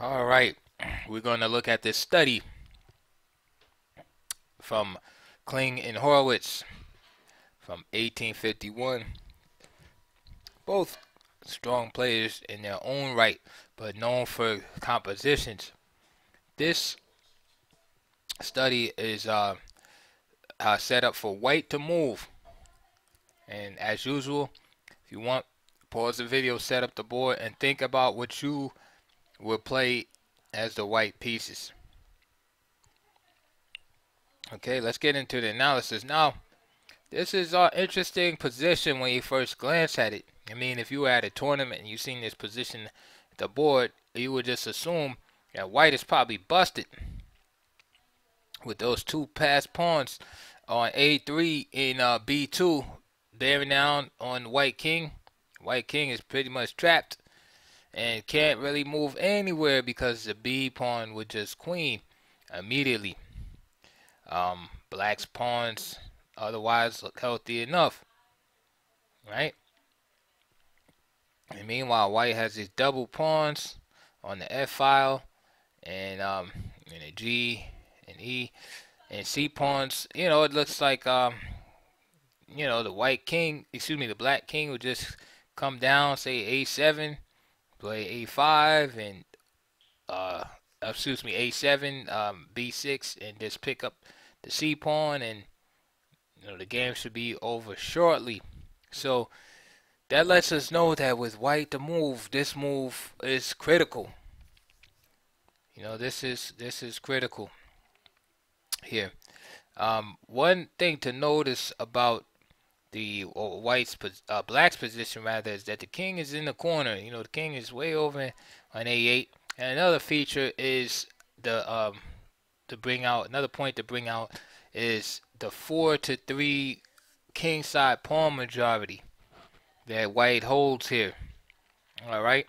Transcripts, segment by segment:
All right, we're going to look at this study from Kling and Horowitz from 1851. Both strong players in their own right, but known for compositions. This study is uh, uh, set up for white to move. And as usual, if you want, pause the video, set up the board, and think about what you will play as the white pieces. Okay, let's get into the analysis. Now, this is an interesting position when you first glance at it. I mean, if you were at a tournament and you seen this position at the board, you would just assume that white is probably busted with those two passed pawns on A3 in uh, B2 bearing down on white king. White king is pretty much trapped and can't really move anywhere because the B pawn would just queen immediately. Um, black's pawns otherwise look healthy enough, right? And meanwhile, white has his double pawns on the F file and um, and a G and E and C pawns. You know, it looks like um, you know the white king, excuse me, the black king would just come down, say A7 play a5 and uh, excuse me a7 um, b6 and just pick up the c pawn and you know the game should be over shortly. So that lets us know that with white to move this move is critical. You know this is this is critical here. Um, one thing to notice about the white's uh, black's position rather is that the king is in the corner. You know, the king is way over on a8. And another feature is the um to bring out another point to bring out is the four to three king side pawn majority that white holds here. All right.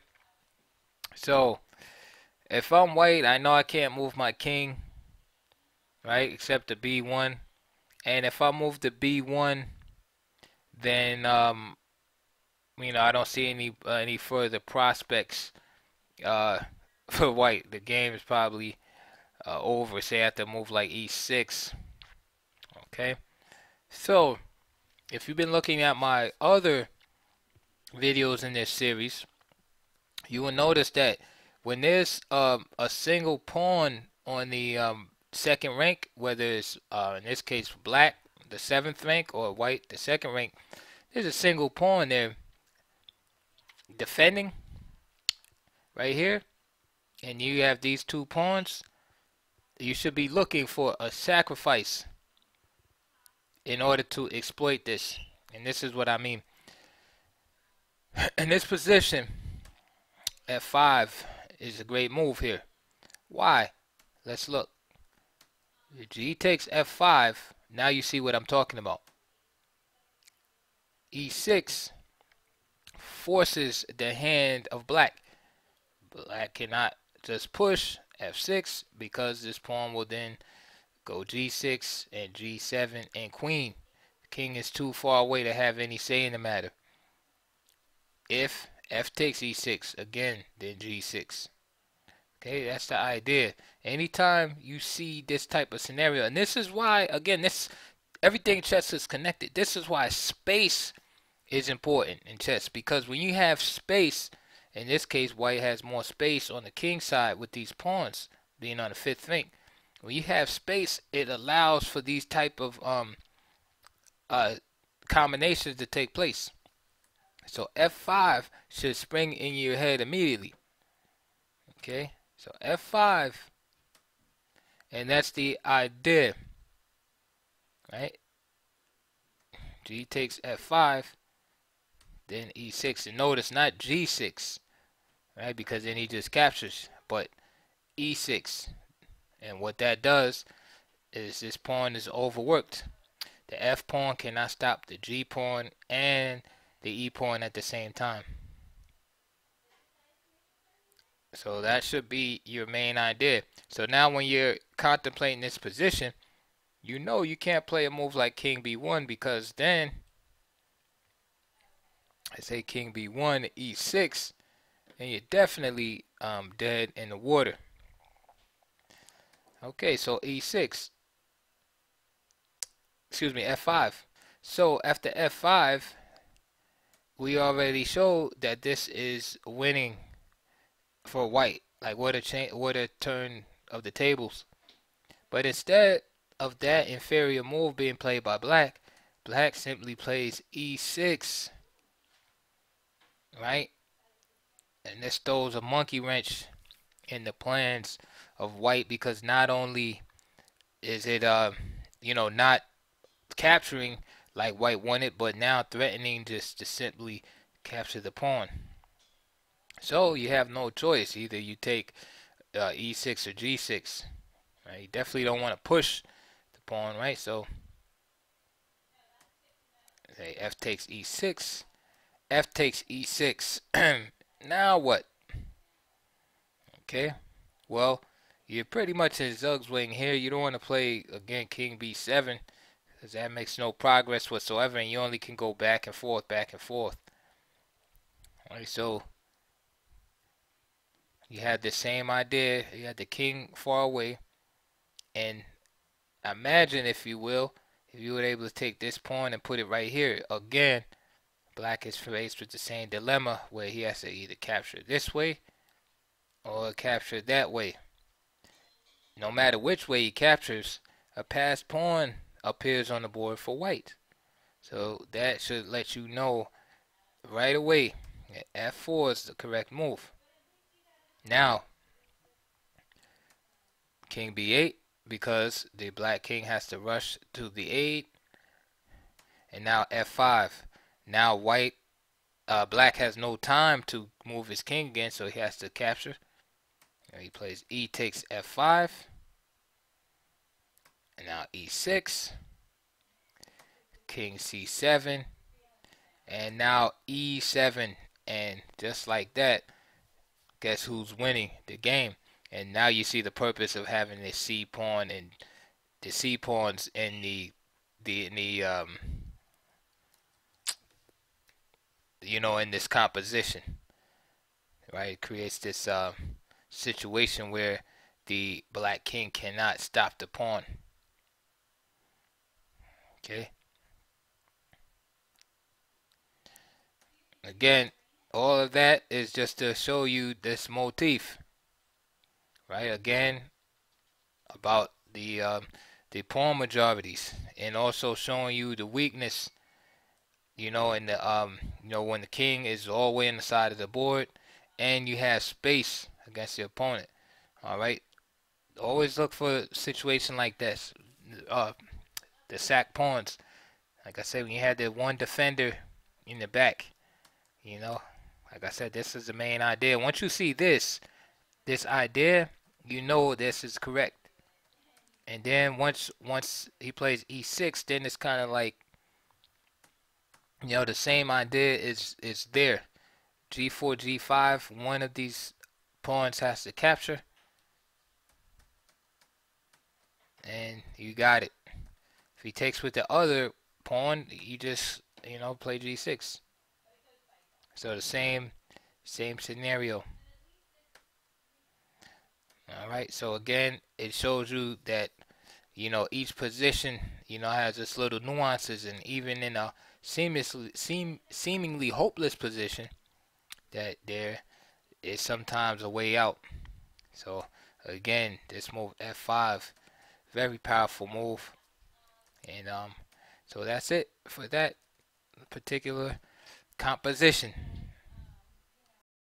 So if I'm white, I know I can't move my king, right? Except the b1. And if I move the b1 then um, you know I don't see any uh, any further prospects uh, for White. The game is probably uh, over. Say to move like e6. Okay, so if you've been looking at my other videos in this series, you will notice that when there's um, a single pawn on the um, second rank, whether it's uh, in this case black the seventh rank or white the second rank, there's a single pawn there defending right here. And you have these two pawns. You should be looking for a sacrifice in order to exploit this. And this is what I mean. In this position, f5 is a great move here. Why? Let's look. G takes f5 now you see what I'm talking about. E6 forces the hand of black. Black cannot just push F6 because this pawn will then go G6 and G7 and queen. King is too far away to have any say in the matter. If F takes E6 again, then G6. Okay, that's the idea. Anytime you see this type of scenario, and this is why, again, this everything chess is connected. This is why space is important in chess because when you have space, in this case, white has more space on the king side with these pawns being on the fifth rank. When you have space, it allows for these type of um, uh, combinations to take place. So F5 should spring in your head immediately. Okay. So F5, and that's the idea, right? G takes F5, then E6, and notice not G6, right? Because then he just captures, but E6, and what that does is this pawn is overworked. The F pawn cannot stop the G pawn and the E pawn at the same time. So that should be your main idea. So now when you're contemplating this position, you know you can't play a move like King B1 because then I say King B1 E6 and you're definitely um, dead in the water. Okay, so e6. Excuse me, f5. So after f5, we already showed that this is winning for white. Like what a change, what a turn of the tables. But instead of that inferior move being played by black, black simply plays e6. Right? And this throws a monkey wrench in the plans of white because not only is it uh you know not capturing like white wanted but now threatening just to simply capture the pawn so you have no choice. Either you take uh, e6 or g6 right? You definitely don't want to push the pawn right? So say f takes e6 f takes e6 now what? Okay. Well you're pretty much in Zugzwang here. You don't want to play, again, king b7, because that makes no progress whatsoever, and you only can go back and forth, back and forth. Alright, so you had the same idea. You had the king far away, and imagine, if you will, if you were able to take this pawn and put it right here. Again, black is faced with the same dilemma where he has to either capture this way or capture that way. No matter which way he captures, a passed pawn appears on the board for white. So that should let you know right away that f4 is the correct move. Now, king b8 because the black king has to rush to the 8 and now f5 now white uh, black has no time to move his king again so he has to capture and he plays e takes f5. And now e6. King c7. And now e7. And just like that, guess who's winning the game? And now you see the purpose of having the c pawn and the c pawns in the the in the um you know in this composition right it creates this uh situation where the black king cannot stop the pawn. Okay. Again, all of that is just to show you this motif. Right? Again, about the um, the pawn majorities and also showing you the weakness you know in the um you know when the king is all the way in the side of the board and you have space against your opponent. All right. Always look for a situation like this. Uh, the sack pawns. Like I said, when you had the one defender in the back, you know, like I said, this is the main idea. Once you see this, this idea, you know this is correct. And then once once he plays e6, then it's kind of like, you know, the same idea is is there. g4, g5, one of these pawns has to capture. And you got it. If he takes with the other pawn, you just, you know, play g6. So the same same scenario. Alright, so again, it shows you that, you know, each position, you know, has its little nuances and even in a seemingly, seem, seemingly hopeless position, that there is sometimes a way out. So again, this move F5, very powerful move. And um, so that's it for that particular composition.